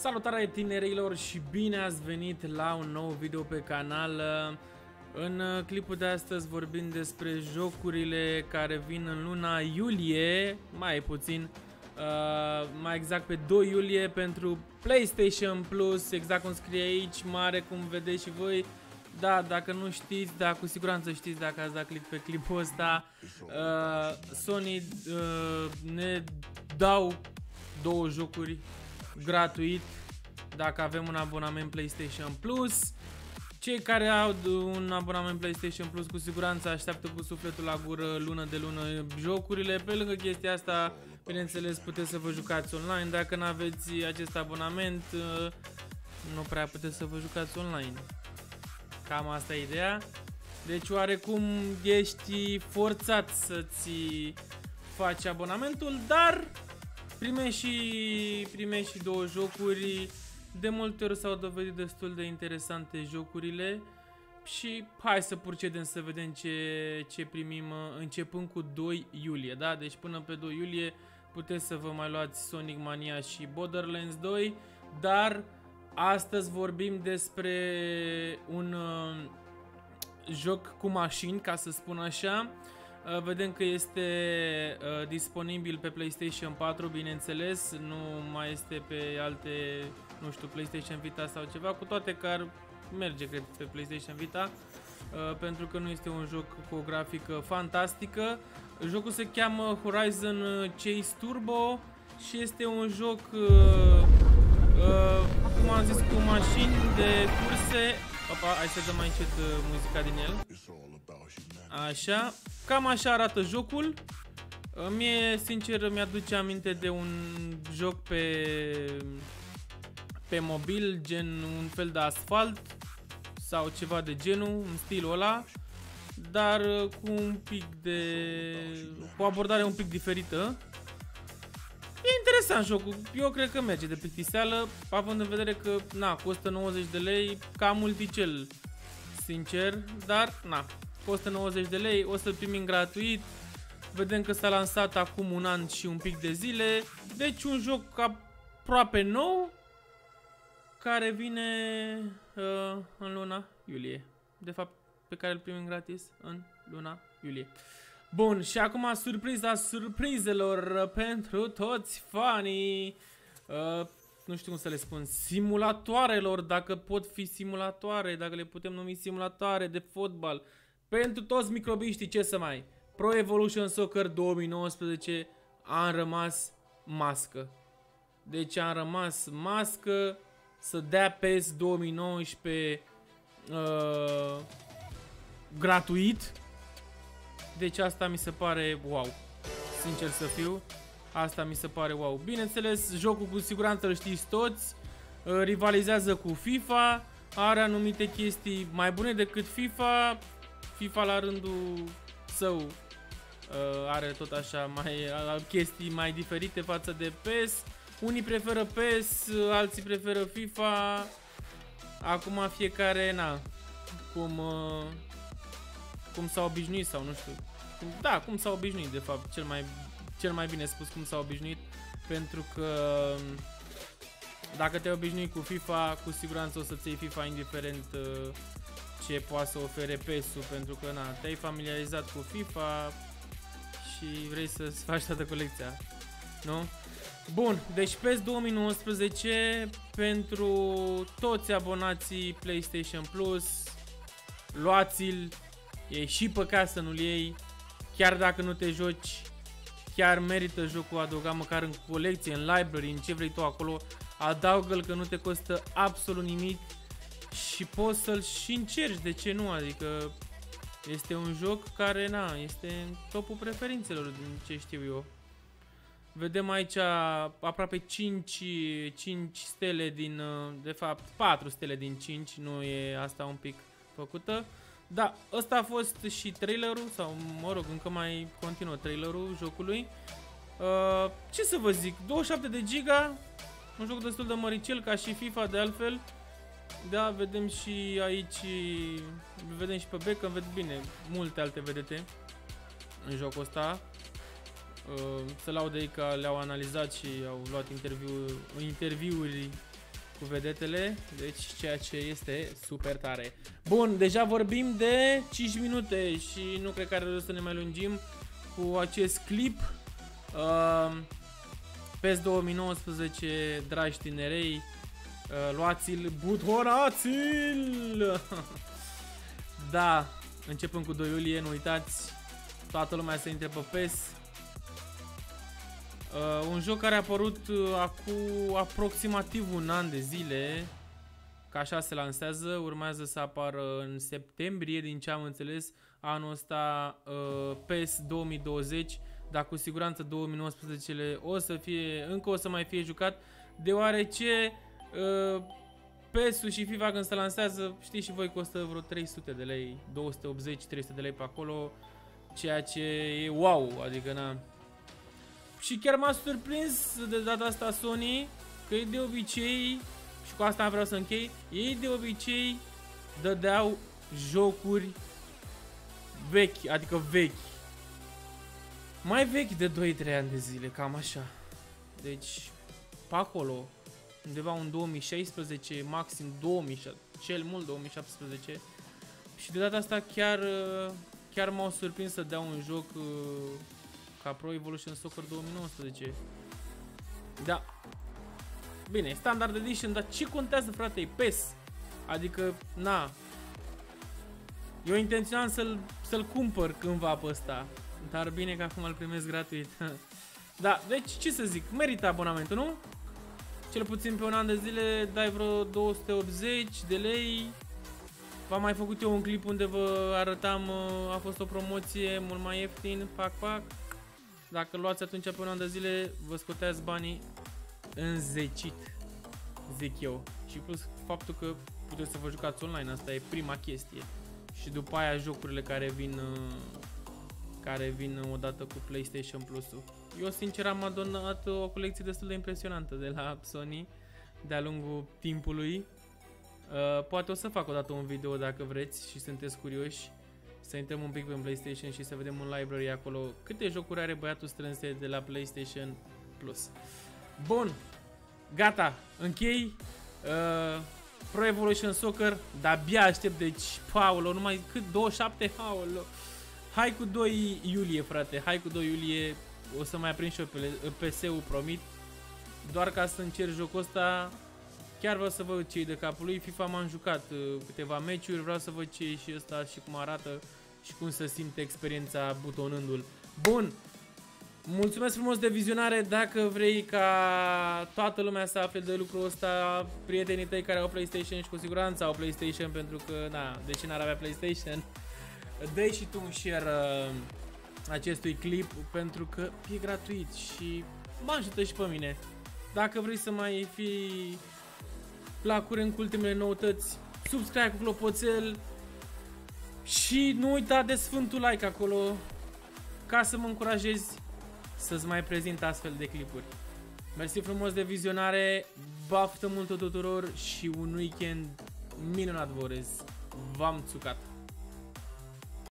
Salutare tinerilor și bine ați venit la un nou video pe canal. În clipul de astăzi vorbim despre jocurile care vin în luna iulie, mai puțin, uh, mai exact pe 2 iulie pentru PlayStation Plus, exact cum scrie aici, mare cum vedeți și voi. Da, dacă nu știți, da, cu siguranță știți dacă ați dat click pe clipul ăsta. Uh, Sony uh, ne dau două jocuri gratuit dacă avem un abonament PlayStation Plus. Cei care au un abonament PlayStation Plus cu siguranță așteaptă cu sufletul la gură lună de lună jocurile. Pe lângă chestia asta, bineînțeles, puteți să vă jucați online. Dacă nu aveți acest abonament, nu prea puteți să vă jucați online. Cam asta e ideea. Deci oarecum ești forțat să-ți faci abonamentul, dar primești și, primești și două jocuri. De multe ori s-au dovedit destul de interesante jocurile. Și hai să procedem să vedem ce, ce primim începând cu 2 iulie, da? Deci până pe 2 iulie puteți să vă mai luați Sonic Mania și Borderlands 2, dar astăzi vorbim despre un uh, joc cu mașini, ca să spun așa, Uh, vedem că este uh, disponibil pe PlayStation 4, bineînțeles, nu mai este pe alte, nu știu, PlayStation Vita sau ceva, cu toate că ar merge, cred, pe PlayStation Vita, uh, pentru că nu este un joc cu o grafică fantastică. Jocul se cheamă Horizon Chase Turbo și este un joc, uh, uh, cum am zis, cu mașini de curse. Opa, hai să dăm mai încet uh, muzica din el. Așa, cam așa arată jocul. Mie, sincer, mi-aduce aminte de un joc pe, pe mobil, gen un fel de asfalt sau ceva de genul, în stilul ăla, dar cu un pic de... cu o abordare un pic diferită. E interesant jocul, eu cred că merge de plictiseală, având în vedere că, na, costă 90 de lei, ca multicel, sincer, dar, na, costă 90 de lei, o să-l primim gratuit. Vedem că s-a lansat acum un an și un pic de zile. Deci un joc aproape nou care vine uh, în luna iulie. De fapt, pe care îl primim gratis în luna iulie. Bun, și acum surpriza surprizelor pentru toți fanii. Uh, nu știu cum să le spun, simulatoarelor, dacă pot fi simulatoare, dacă le putem numi simulatoare de fotbal. Pentru toți microbiștii, ce să mai... Pro Evolution Soccer 2019 am rămas mască. Deci am rămas mască să dea PES 2019 uh, gratuit. Deci asta mi se pare wow. Sincer să fiu, asta mi se pare wow. Bineînțeles, jocul cu siguranță îl știți toți. Uh, rivalizează cu FIFA, are anumite chestii mai bune decât FIFA, FIFA la rândul său uh, are tot așa mai uh, chestii mai diferite față de PES. Unii preferă PES, alții preferă FIFA. Acum fiecare, na, cum, uh, cum s-a obișnuit sau nu știu. Cum, da, cum s-a obișnuit de fapt, cel mai, cel mai bine spus cum s-a obișnuit. Pentru că dacă te-ai obișnuit cu FIFA, cu siguranță o să-ți iei FIFA indiferent uh, ce poate să ofere PES-ul, pentru că na, te-ai familiarizat cu FIFA și vrei să-ți faci toată colecția, nu? Bun, deci PES 2019 pentru toți abonații PlayStation Plus, luați-l, e și păcat să nu-l iei, chiar dacă nu te joci, chiar merită jocul adăugat măcar în colecție, în library, în ce vrei tu acolo, adaugă-l că nu te costă absolut nimic și poți să-l și încerci, de ce nu? Adică este un joc care, na, este în topul preferințelor, din ce știu eu. Vedem aici aproape 5, 5 stele din, de fapt 4 stele din 5, nu e asta un pic făcută. Da, ăsta a fost și trailerul, sau mă rog, încă mai continuă trailerul jocului. Uh, ce să vă zic, 27 de giga, un joc destul de măricel ca și FIFA de altfel. Da, vedem și aici, vedem și pe Beckham, vedem bine, multe alte vedete în jocul ăsta. Uh, se laudă ei că le-au analizat și au luat interviu, interviuri cu vedetele, deci ceea ce este super tare. Bun, deja vorbim de 5 minute și nu cred că are rost să ne mai lungim cu acest clip. Uh, PES 2019, dragi tinerei, uh, luați-l, butonați-l! da, începem cu 2 iulie, nu uitați, toată lumea să intre pe PES. Uh, un joc care a apărut uh, acum aproximativ un an de zile, ca așa se lansează, urmează să apară în septembrie, din ce am înțeles, anul ăsta uh, PES 2020, dar cu siguranță 2019 o să fie, încă o să mai fie jucat, deoarece uh, PES-ul și FIFA când se lansează, știți și voi, costă vreo 300 de lei, 280-300 de lei pe acolo, ceea ce e wow, adică na. Și chiar m-a surprins de data asta Sony, că e de obicei, și cu asta vreau să închei, ei de obicei dădeau jocuri vechi, adică vechi. Mai vechi de 2-3 ani de zile, cam așa. Deci, pe acolo, undeva în 2016, maxim 2017, cel mult 2017. Și de data asta chiar, chiar m-au surprins să dea un joc uh, ca Pro Evolution Soccer 2019. Da. Bine, Standard Edition, dar ce contează, frate? E PES. Adică, na, eu intenționam să-l să, -l, cumpăr cândva pe ăsta. Dar bine că acum îl primesc gratuit. da, deci ce să zic, merită abonamentul, nu? Cel puțin pe un an de zile dai vreo 280 de lei. V-am mai făcut eu un clip unde vă arătam, uh, a fost o promoție mult mai ieftin, pac, pac. Dacă luați atunci pe un an de zile, vă scoteați banii înzecit, zic eu. Și plus faptul că puteți să vă jucați online, asta e prima chestie. Și după aia jocurile care vin uh, care vin odată cu PlayStation Plus-ul. Eu sincer am adunat o colecție destul de impresionantă de la Sony de-a lungul timpului. Uh, poate o să fac odată un video dacă vreți și sunteți curioși. Să intrăm un pic pe PlayStation și să vedem un library acolo. Câte jocuri are băiatul strânse de la PlayStation Plus. Bun, gata, închei. Uh, Pro Evolution Soccer, dar abia aștept, deci, Paulo, numai cât? 27, Paulo. Hai cu 2 iulie, frate, hai cu 2 iulie, o să mai aprind și eu PS-ul, promit. Doar ca să încerc jocul ăsta, chiar vreau să văd ce de capul lui. FIFA m-am jucat uh, câteva meciuri, vreau să văd ce e și ăsta și cum arată și cum se simte experiența butonându-l. Bun, Mulțumesc frumos de vizionare, dacă vrei ca toată lumea să afle de lucrul ăsta, prietenii tăi care au PlayStation și cu siguranță au PlayStation pentru că, na, de ce n-ar avea PlayStation? dă și tu un share uh, acestui clip pentru că e gratuit și mă ajută și pe mine. Dacă vrei să mai fii la curent cu ultimele noutăți, subscribe cu clopoțel și nu uita de sfântul like acolo ca să mă încurajezi să-ți mai prezint astfel de clipuri. Mersi frumos de vizionare, baftă mult tuturor și un weekend minunat vă urez. V-am țucat!